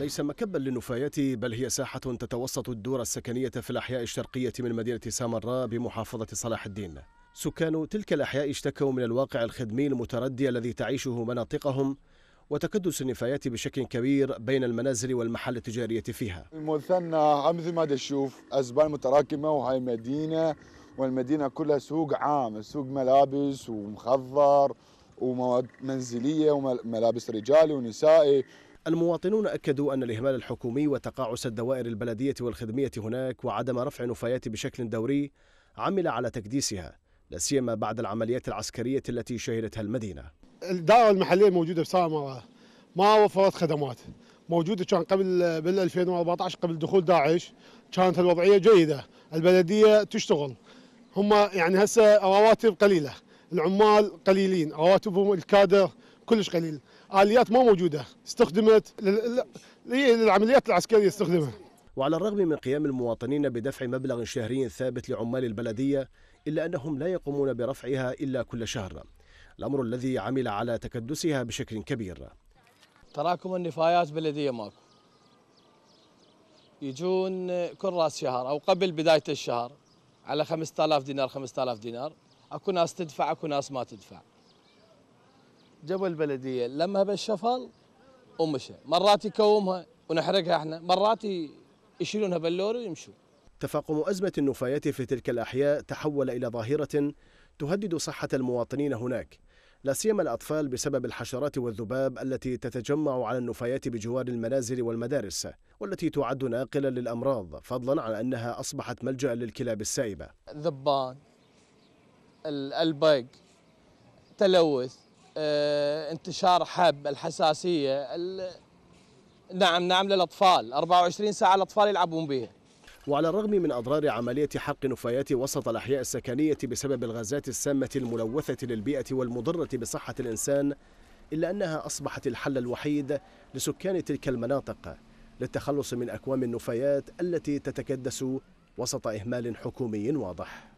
ليس مكبا للنفايات بل هي ساحة تتوسط الدور السكنية في الأحياء الشرقية من مدينة سامراء بمحافظة صلاح الدين. سكان تلك الأحياء اشتكوا من الواقع الخدمي المتردي الذي تعيشه مناطقهم وتكدس النفايات بشكل كبير بين المنازل والمحال التجارية فيها. المثنى مثل ما تشوف أزبال متراكمة وهاي مدينة والمدينة كلها سوق عام سوق ملابس ومخضر ومواد منزلية وملابس رجالي ونسائي. المواطنون أكدوا أن الإهمال الحكومي وتقاعس الدوائر البلدية والخدمية هناك وعدم رفع نفايات بشكل دوري عمل على تكديسها لا سيما بعد العمليات العسكرية التي شهدتها المدينة. الدائرة المحلية الموجودة بسامرة ما وفرت خدمات، موجودة كان قبل بال 2014 قبل دخول داعش كانت الوضعية جيدة، البلدية تشتغل. هم يعني هسه رواتب قليلة، العمال قليلين، رواتبهم الكادر كلش قليل، آليات ما موجودة. استخدمت للعمليات العسكرية استخدمها. وعلى الرغم من قيام المواطنين بدفع مبلغ شهري ثابت لعمال البلدية إلا أنهم لا يقومون برفعها إلا كل شهر. الأمر الذي عمل على تكدسها بشكل كبير. تراكم النفايات بلديه ماكو. يجون كل راس شهر أو قبل بداية الشهر على 5000 دينار 5000 دينار. أكو ناس تدفع أكو ناس ما تدفع. جابوا البلديه لمها بالشفل ومشى مرات يكومها ونحرقها إحنا. مرات يشيلونها باللوري ويمشوا تفاقم أزمة النفايات في تلك الأحياء تحول إلى ظاهرة تهدد صحة المواطنين هناك. لا سيما الأطفال بسبب الحشرات والذباب التي تتجمع على النفايات بجوار المنازل والمدارس والتي تعد ناقلا للأمراض فضلا عن أنها أصبحت ملجأ للكلاب السائبة. ذبان البق تلوث انتشار حب الحساسية. نعم نعم للأطفال. 24 ساعة الأطفال يلعبون بها. وعلى الرغم من أضرار عملية حرق نفايات وسط الأحياء السكنية بسبب الغازات السامة الملوثة للبيئة والمضرة بصحة الإنسان إلا أنها أصبحت الحل الوحيد لسكان تلك المناطق للتخلص من أكوام النفايات التي تتكدس وسط إهمال حكومي واضح.